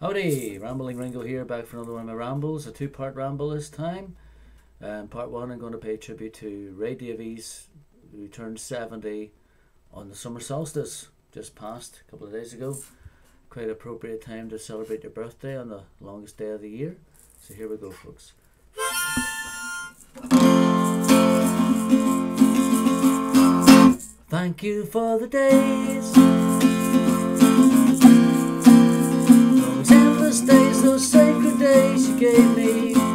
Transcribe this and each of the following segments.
Howdy, Rambling Ringo here, back for another one of my rambles, a two part ramble this time. Um, part one, I'm going to pay tribute to Ray Davies, who turned 70 on the summer solstice, just passed a couple of days ago. Quite appropriate time to celebrate your birthday on the longest day of the year. So here we go, folks. Thank you for the days. Those days, those sacred days you gave me.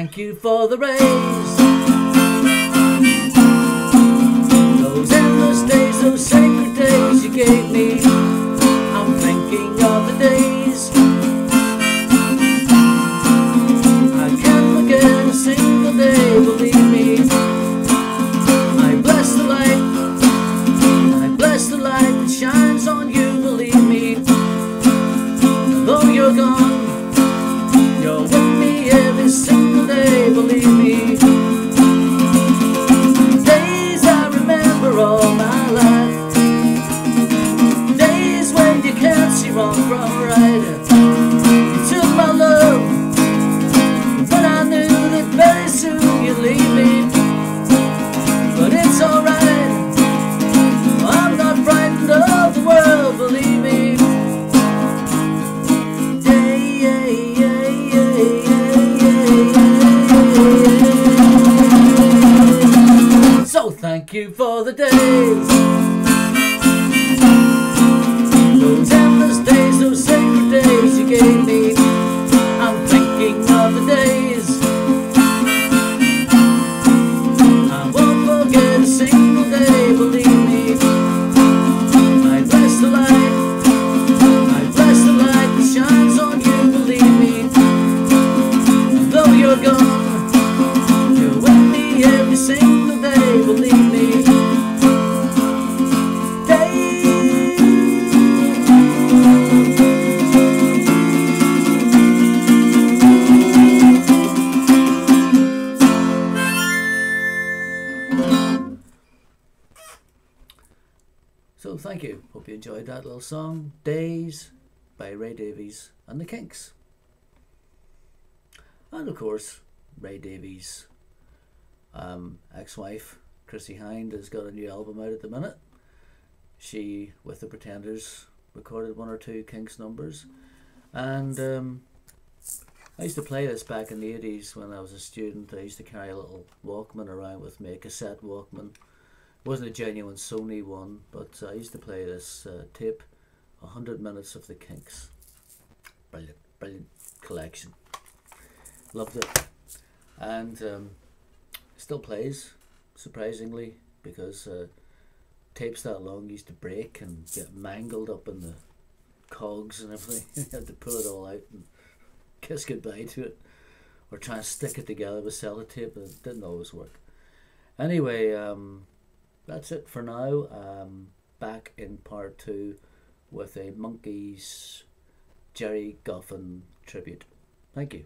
Thank you for the rays. Those endless days, those sacred days you gave me. I'm thinking of the days. I can't forget a single day, believe you for the days. Thank you. Hope you enjoyed that little song, Days by Ray Davies and the Kinks. And of course, Ray Davies' um, ex-wife, Chrissie Hynde, has got a new album out at the minute. She, with the Pretenders, recorded one or two Kinks numbers. And um, I used to play this back in the 80s when I was a student. I used to carry a little Walkman around with me, a cassette Walkman. Wasn't a genuine Sony one, but I used to play this uh, tape, 100 minutes of the Kinks. Brilliant, brilliant collection. Loved it. And um, still plays, surprisingly, because uh, tapes that long used to break and get mangled up in the cogs and everything. you had to pull it all out and kiss goodbye to it, or try and stick it together with sellotape, and it didn't always work. Anyway, um, that's it for now. Um, back in part two with a Monkees Gerry Goffin tribute. Thank you.